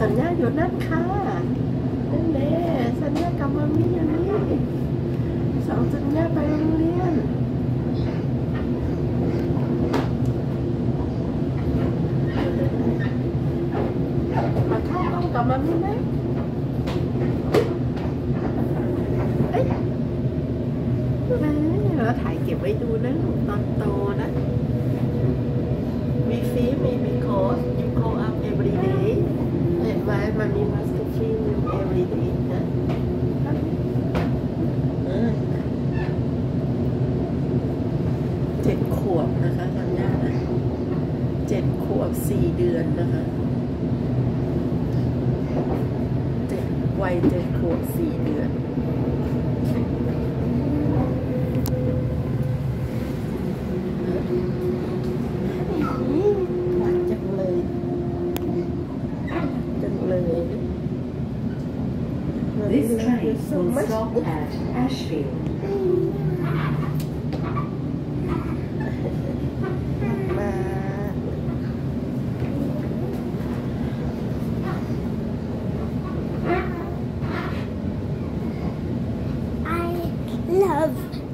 สัญญาอยู่นั่นค่ะนั่นแหละสัญญากับมามีอยู่นี่สองสัญญาไปโรงเรียนมาเข้าห้องกับมามีไหมเอ้ยแม่เราถ่ายเก็บไว้ดูนะลูกตอนโตนะมีฟีมีมีโค้ด you grow up every day and why มันมี must teaching you every day นะเออเจ็ดขวบนะคะทัญญานะเจ็ดขวบ สี่เดือนนะคะเจ็ดวัยเจ็ดขวบสี่เดือนรักจังเลยจังเลย This train will stop at Ashfield.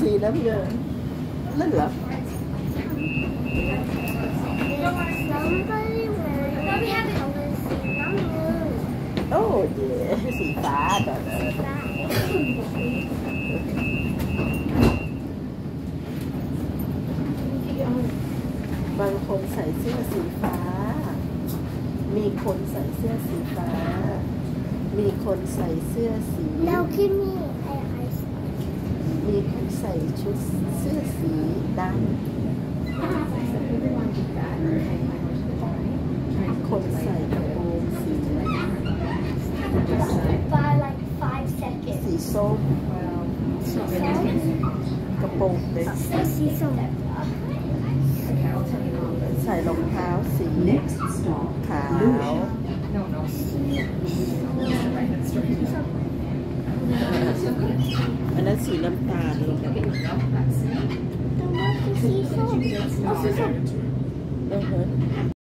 สีน้ำเงินนั่นเหรอโอ้ยสีฟ้าต่อเลยบางคนใส่เสื้อสีฟ้า มีคนใส่เสื้อสีฟ้า มีคนใส่เสื้อสีแล้วคิดมี มีคนใส่ชุดเสื้อสีดำคนใส่กระโปรงสี by like five seconds สีส้มกระโปรงเล็กสีส้มใส่รองเท้าสี Next stop, ขาว Lewisham. อันนั้นสีน้ำตาลลูกแต่ว่าคือสีส้มอือฮึ